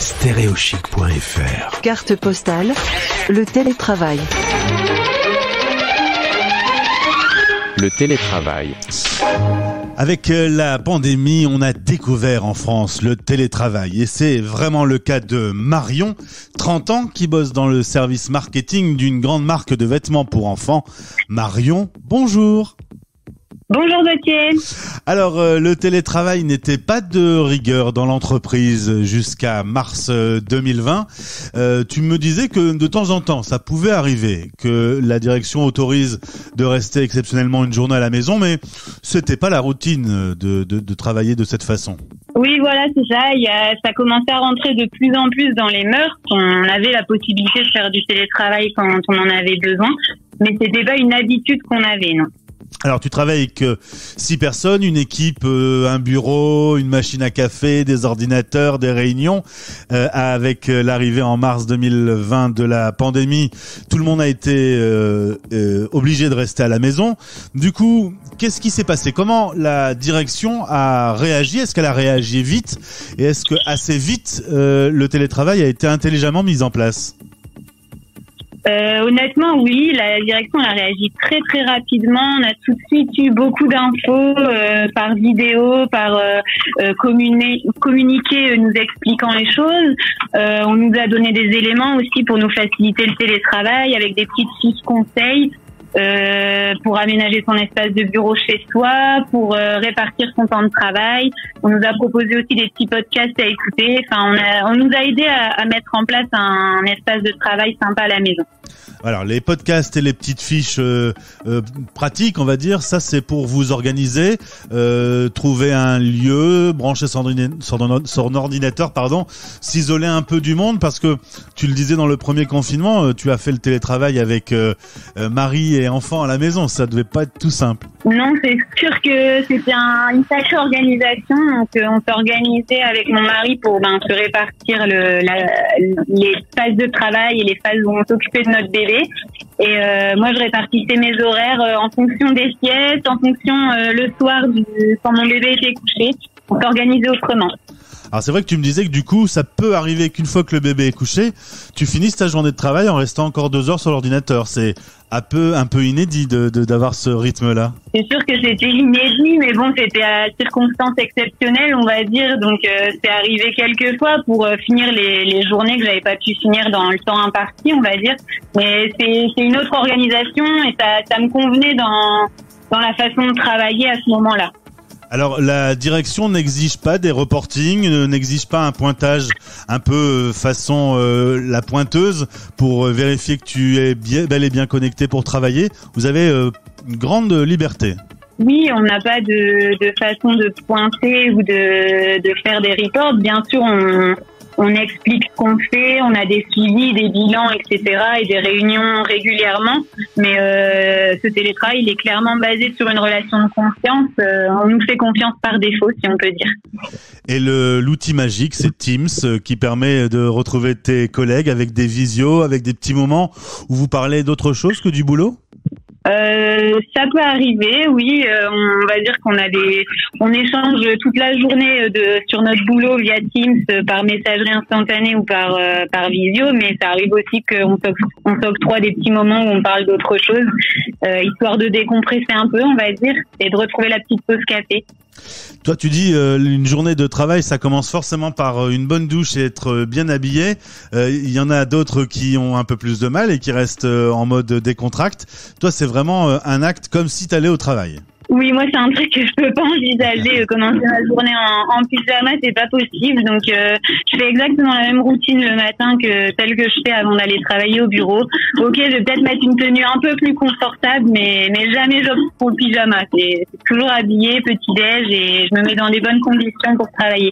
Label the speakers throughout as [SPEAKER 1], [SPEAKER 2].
[SPEAKER 1] Stéréochic.fr
[SPEAKER 2] Carte postale, le télétravail.
[SPEAKER 3] Le télétravail.
[SPEAKER 4] Avec euh, la pandémie, on a découvert en France le télétravail et c'est vraiment le cas de Marion, 30 ans, qui bosse dans le service marketing d'une grande marque de vêtements pour enfants. Marion, bonjour.
[SPEAKER 5] Bonjour Gauthier.
[SPEAKER 4] Alors, euh, le télétravail n'était pas de rigueur dans l'entreprise jusqu'à mars euh, 2020. Euh, tu me disais que de temps en temps, ça pouvait arriver que la direction autorise de rester exceptionnellement une journée à la maison, mais c'était pas la routine de, de, de travailler de cette façon.
[SPEAKER 5] Oui, voilà, c'est ça. Il y a, ça commençait à rentrer de plus en plus dans les mœurs. On avait la possibilité de faire du télétravail quand on en avait besoin, mais c'était pas une habitude qu'on avait, non.
[SPEAKER 4] Alors tu travailles avec euh, six personnes, une équipe, euh, un bureau, une machine à café, des ordinateurs, des réunions. Euh, avec l'arrivée en mars 2020 de la pandémie, tout le monde a été obligé de rester à la maison. Du coup, qu'est-ce qui s'est passé? Comment la direction a réagi? Est-ce qu'elle a réagi vite? Et est-ce que assez vite le télétravail a été intelligemment mis en place?
[SPEAKER 5] Euh, honnêtement, oui, la direction a réagi très très rapidement. On a tout de suite eu beaucoup d'infos euh, par vidéo, par euh, euh, communi- communiqué nous expliquant les choses. On nous a donné des éléments aussi pour nous faciliter le télétravail avec des petites fiches conseils. Euh, pour aménager son espace de bureau chez soi, pour euh, répartir son temps de travail. On nous a proposé aussi des petits podcasts à écouter. Enfin, on, a, on nous a aidé à, à mettre en place un, espace de travail sympa à la maison.
[SPEAKER 4] Alors les podcasts et les petites fiches euh, euh, pratiques, on va dire, ça c'est pour vous organiser, euh, trouver un lieu, brancher son, ordina- son- son ordinateur, pardon, s'isoler un peu du monde parce que tu le disais dans le premier confinement, tu as fait le télétravail avec Marie et enfants à la maison, ça devait pas être tout simple.
[SPEAKER 5] Non, c'est sûr que c'était un, une sacrée organisation. Donc, euh, on s'organisait avec mon mari pour ben, se répartir le, la, les phases de travail et les phases où on s'occupait de notre bébé. Et euh, moi, je répartissais mes horaires euh, en fonction des siestes, en fonction euh, le soir du, quand mon bébé était couché. On s'organisait autrement.
[SPEAKER 4] Alors c'est vrai que tu me disais que du coup, ça peut arriver qu'une fois que le bébé est couché, tu finisses ta journée de travail en restant encore deux heures sur l'ordinateur. C'est un peu un peu inédit de de- d'avoir ce rythme-là.
[SPEAKER 5] C'est sûr que c'était inédit, mais bon, c'était à circonstances exceptionnelles, on va dire. Donc, euh, c'est arrivé quelques fois pour euh, finir les, les journées que j'avais pas pu finir dans le temps imparti, on va dire. Mais c'est c'est une autre organisation et ça, ça me convenait dans, dans la façon de travailler à ce moment-là.
[SPEAKER 4] Alors la direction n'exige pas des reportings, n'exige pas un pointage un peu euh, façon euh, la pointeuse pour euh, vérifier que tu es bien, bel et bien connecté pour travailler. Vous avez une grande liberté.
[SPEAKER 5] Oui, on n'a pas de, façon de pointer ou de, faire des reports. Bien sûr, on, explique ce qu'on fait, on a des suivis, des bilans, etc. et des réunions régulièrement. Mais euh, ce télétravail, il est clairement basé sur une relation de confiance. Euh, on nous fait confiance par défaut, si on peut dire.
[SPEAKER 4] Et l'outil magique, c'est Teams euh, qui permet de retrouver tes collègues avec des visios, avec des petits moments où vous parlez d'autre chose que du boulot?
[SPEAKER 5] Euh, ça peut arriver, oui. Euh, on va dire qu'on a des, on échange toute la journée euh, de sur notre boulot via Teams, euh, par messagerie instantanée ou par par visio, mais ça arrive aussi qu'on s'oc- on s'octroie des petits moments où on parle d'autre chose, histoire de décompresser un peu, on va dire, et de retrouver la petite pause café.
[SPEAKER 4] Toi, tu dis euh, une journée de travail, ça commence forcément par euh, une bonne douche et être euh, bien habillé. Euh, Il y en a d'autres qui ont un peu plus de mal et qui restent en mode décontracte. Toi, c'est vraiment un acte comme si tu allais au travail.
[SPEAKER 5] Oui, moi c'est un truc que je peux pas envisager. Euh, Commencer ma journée en, en pyjama, c'est pas possible. Donc euh, je fais exactement la même routine le matin que celle que je fais avant d'aller travailler au bureau. Ok, je vais peut-être mettre une tenue un peu plus confortable, mais mais jamais j'opte pour le pyjama. C'est toujours habillé, petit déj, et je me mets dans des bonnes conditions pour travailler.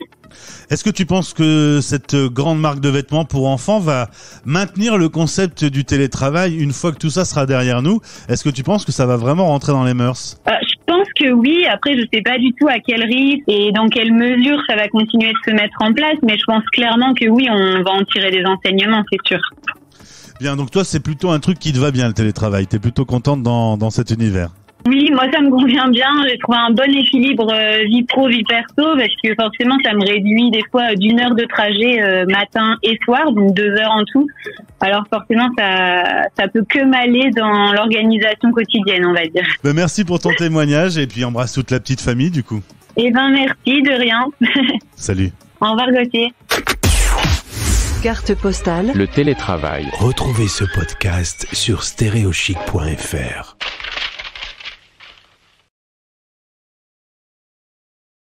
[SPEAKER 4] Est-ce que tu penses que cette grande marque de vêtements pour enfants va maintenir le concept du télétravail une fois que tout ça sera derrière nous? Est-ce que tu penses que ça va vraiment rentrer dans les mœurs?
[SPEAKER 5] Euh, je pense que oui. Après, je sais pas du tout à quel rythme et dans quelle mesure ça va continuer de se mettre en place, mais je pense clairement que oui, on va en tirer des enseignements, c'est sûr.
[SPEAKER 4] Bien, donc toi, c'est plutôt un truc qui te va bien le télétravail. T'es plutôt contente dans, dans cet univers.
[SPEAKER 5] Oui, moi ça me convient bien. J'ai trouvé un bon équilibre euh, vie pro vie perso parce que forcément ça me réduit des fois d'une heure de trajet euh, matin et soir, donc deux heures en tout. Alors forcément ça ça peut que m'aller dans l'organisation quotidienne, on va dire.
[SPEAKER 4] Ben, merci pour ton témoignage et puis embrasse toute la petite famille du coup.
[SPEAKER 5] Eh ben merci de rien.
[SPEAKER 4] Salut.
[SPEAKER 5] Au revoir Gauthier.
[SPEAKER 2] Carte postale.
[SPEAKER 3] Le télétravail.
[SPEAKER 1] Retrouvez ce podcast sur stéréochic.fr.